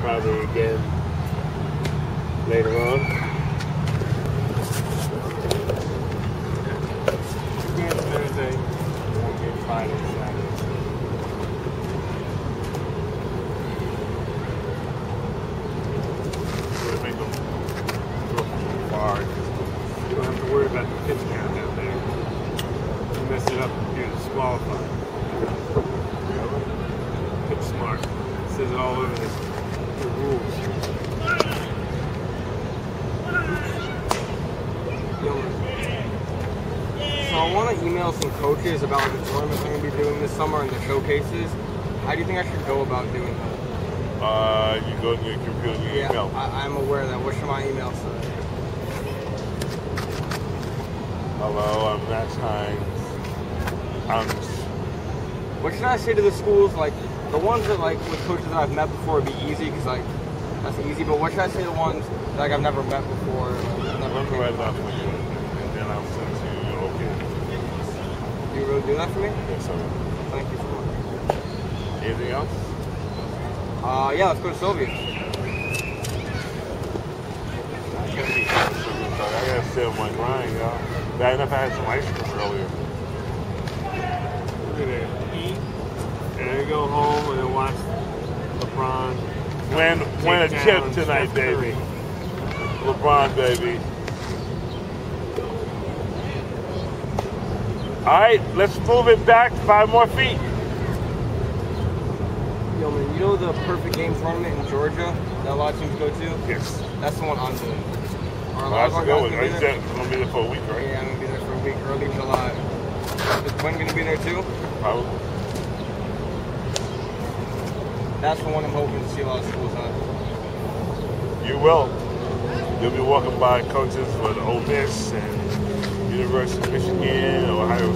probably again later on. Thursday, Wednesday, Friday, Saturday. Would make them go far. You don't have to worry about the pitch count down there. You mess it up, you're disqualified. Pitch smart. It says it all over the, the rules. So I want to email some coaches about like, the tournaments I'm going to be doing this summer and the showcases. How do you think I should go about doing that? Uh, you go to your computer and your Yeah, email. I, I'm aware of that. What should my email say? Hello, I'm Max Hines. I'm What should I say to the schools? Like the ones that like with coaches that I've met before would be easy because like that's easy. But what should I say to the ones that like I've never met before? Like, never I'm came right now for you, and then I'll send to you. Okay. You really do that for me? Yes, sir. Thank you so much. Anything else? Uh, yeah, let's go to Soviet. I can't be I gotta stay on my grind, y'all. Bad enough I had some ice cream earlier. Look at that. Eat, and then go home and then watch LeBron. Win, win a chip tonight, baby. LeBron, baby. All right, let's move it back five more feet. Yo, man, you know the perfect game tournament in Georgia that a lot of teams go to? Yes. That's the one I'm doing. Are Well, that's a good one. Right? You You're gonna be there for a week, right? Yeah, I'm gonna be there for a week, early July. Is Quinn gonna be there too? Probably. That's the one I'm hoping to see a lot of schools on. You will. You'll be walking by coaches with Ole Miss and University of Michigan,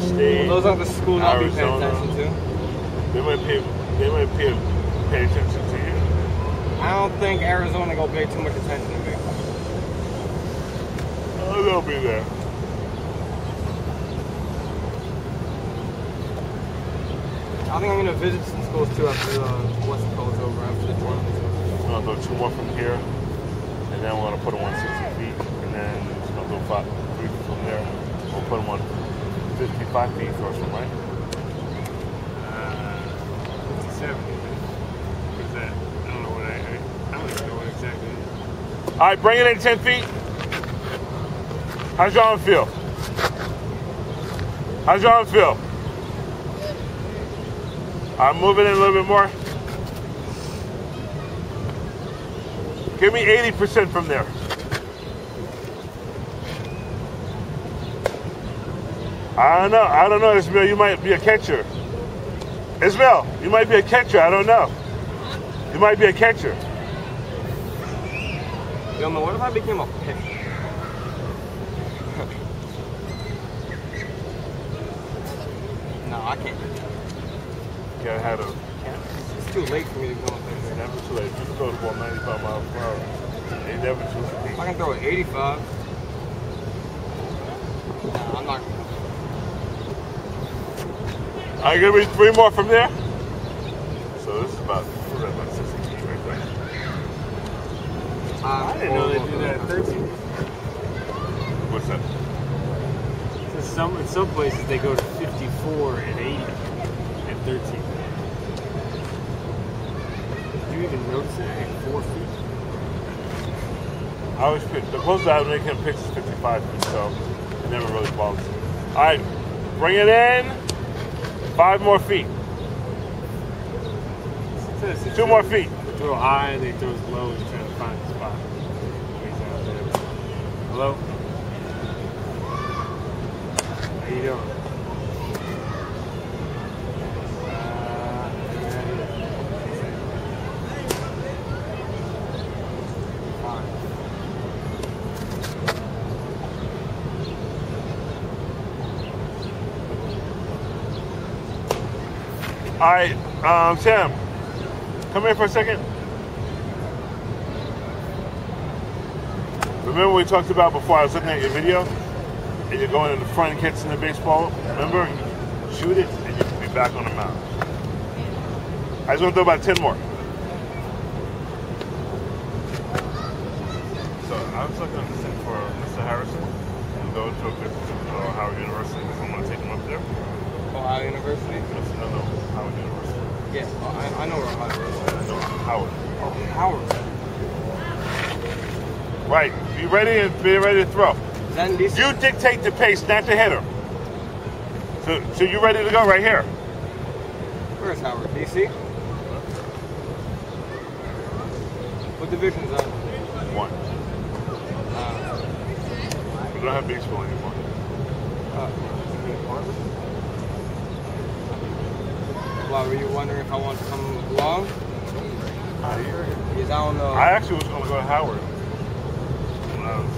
State. Those are the schools I'll be paying attention to. They might pay. They might pay. Pay attention to you. I don't think Arizona gonna pay too much attention to me. Oh, they'll be there. I think I'm gonna visit some schools too after the uh, what's it called over after the tournament. We're gonna go two more from here, and then we're gonna put them on 60 feet, and then we're gonna go five, three from there. We'll put them on 55 feet first one, right? Uh, 57. What's that? I don't know what I, I, don't know what exactly. All right, bring it in 10 feet. How's your arm feel? How's your arm feel? I'm moving in a little bit more. Give me 80% from there. I don't know. I don't know, Ismail. You might be a catcher. Ismail, you might be a catcher. I don't know. You might be a catcher. Yo, man, what if I became a pitcher? no, I can't do that. You gotta have a It's too late for me to go on pitcher. Never too late. You can throw the ball 95 miles per hour. Ain't never too late. I can throw it 85. Nah, I'm not. Right, give me three more from there. So this is about, that, about 60 feet right there. Uh, I didn't know they do that at 13. What's that? So some, in some places, they go to 54 and 80 at 13. Did you even notice it at 4 feet? I always pitch. The closest I make him pitch is 55 feet, so it never really bothers me. All right, bring it in. Five more feet. Two more feet. They throw high, and they throw low, and trying to find the spot. Hello? How you doing? All right, um, Sam, come here for a second. Remember we talked about before I was looking at your video? And you're going in the front and catching the baseball. Remember? Shoot it and you can be back on the mound. I just want to throw about 10 more. So I was looking for Mr. Harrison and go to a good uh, Howard University. Ohio University. No, no, Howard University. Yeah, well, I, I know where Ohio is. No, Howard. Oh, Howard. Right. Be ready and be ready to throw. Is that in DC? You dictate the pace, not the hitter. So, so you ready to go right here? Where is Howard? DC? What division's that? One. Uh, We don't have baseball anymore. uh, Why, were you wondering if I want to come along? Because I don't know. I actually was going to go to Howard. I was,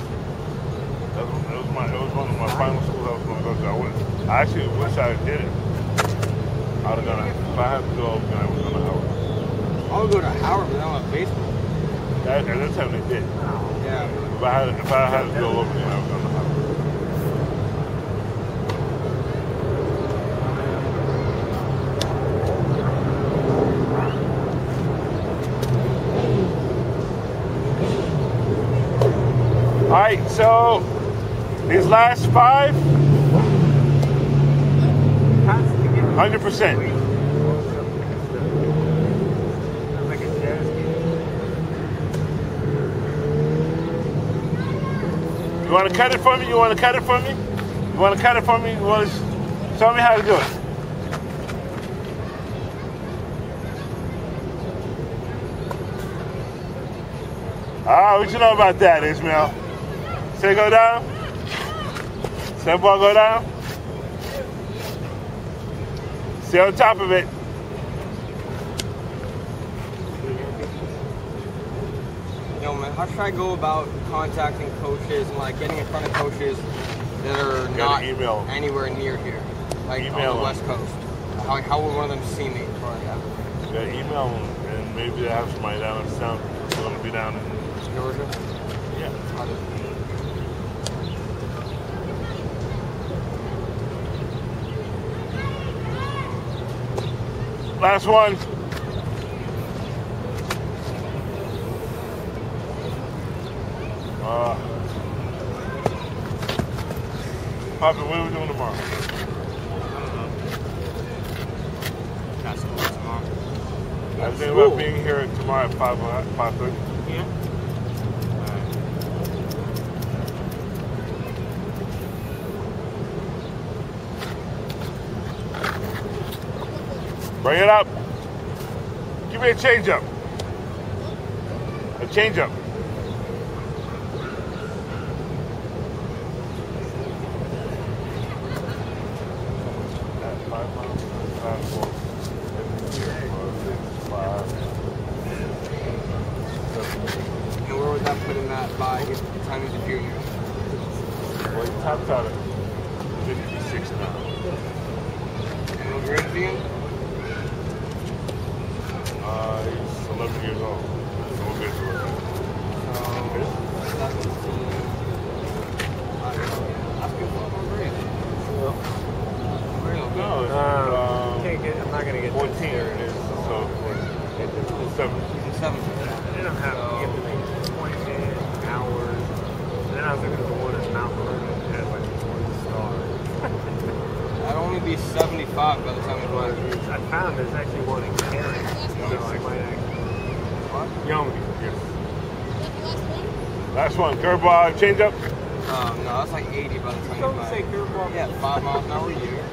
that was, that was my, it was one of my final schools I was going to go to. I went. I actually wish I did it. I would have gone. If I had to go, then I would go to Howard. I'll go to Howard, but I don't have baseball. That, at that time they did. Yeah. If I had, if I had to go over there, I would go to Howard. All right, so these last five, hundred percent. Like a jazz game. You want to cut it for me? You want to cut it for me? You want to cut it for me? You want to show me how to do it? Ah, what you know about that, Ishmael? Say go down. Say ball go down. Stay on top of it. Yo, man, how should I go about contacting coaches and like getting in front of coaches that are not email 'em. anywhere near here, like Email on the West Coast? How, how would one of them see me? Yeah, email them, and maybe they have somebody down in town who's gonna be down in. Georgia? Yeah. Last one. Uh, Poppy, what are we doing tomorrow? I don't That's cool, tomorrow. I was thinking School. about being here tomorrow at 5 uh, 5.30. Yeah. Bring it up. Give me a change up. A change up. At five miles, five, four, five, And where would that put him at by the time he's a junior? Well, he topped out at 56 now. And what grade is he in? Uh, he's 11 years old. So we'll get to it. So, 17. I don't know. That's good fucking grade. Real good. No, it's, Um, can't get, I'm not gonna get 14 this it is. So, it's 7. He's. I don't have to get to make appointment hours. And then I was looking at the one in Mount Vernon that has like one star. I'd only be 75 by the time he's But like, I found there's actually one in Cary. So I might actually. what? Young. Yes. Last one. Curveball, change up. Um, no, that's like 80 by the time Don't say curveball. yeah, five miles an hour a year.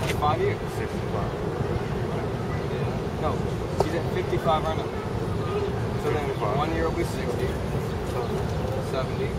That's five years. 65. No, he's at 55 right now. So then 55. one year will be 60. So 70.